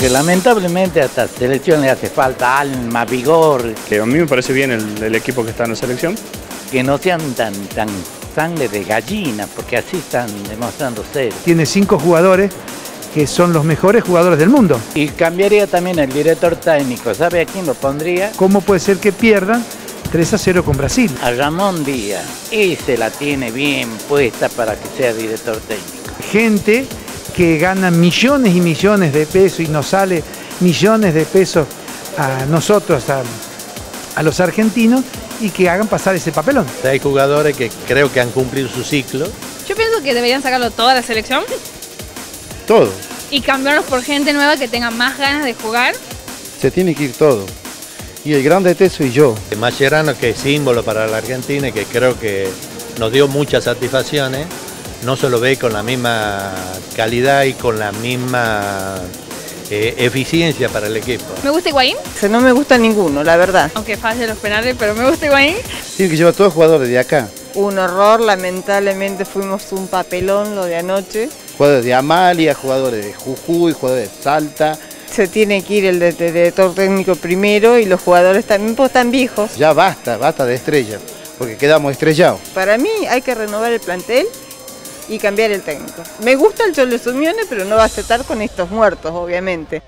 Que lamentablemente a esta selección le hace falta alma, vigor, Que a mí me parece bien el, el equipo que está en la selección. que no sean tan, tan sangre de gallina, porque así están demostrando ser. Tiene cinco jugadores que son los mejores jugadores del mundo. Y cambiaría también el director técnico. ¿Sabe a quién lo pondría? ¿Cómo puede ser que pierdan 3 a 0 con Brasil? A Ramón Díaz. Ese la tiene bien puesta para que sea director técnico. Gente que gana millones y millones de pesos y nos sale millones de pesos a nosotros, a, a los argentinos, y que hagan pasar ese papelón. Hay jugadores que creo que han cumplido su ciclo. Yo pienso que deberían sacarlo toda la selección Todo. y cambiarlos por gente nueva que tenga más ganas de jugar. Se tiene que ir todo. Y el grande de soy yo. Mascherano que es símbolo para la Argentina y que creo que nos dio muchas satisfacciones, no se lo ve con la misma calidad y con la misma eh, eficiencia para el equipo. Me gusta Higuaín, No me gusta ninguno, la verdad. aunque falle los penales, pero me gusta Higuaín. Tiene que llevar todos los jugadores de acá. Un horror, lamentablemente fuimos un papelón lo de anoche. Jugadores de Amalia, jugadores de Jujuy, jugadores de Salta. Se tiene que ir el director técnico primero y los jugadores también pues, están viejos. Ya basta, basta de estrellas, porque quedamos estrellados. Para mí hay que renovar el plantel y cambiar el técnico. Me gusta el Cholo Simeone, pero no va a aceptar con estos muertos, obviamente.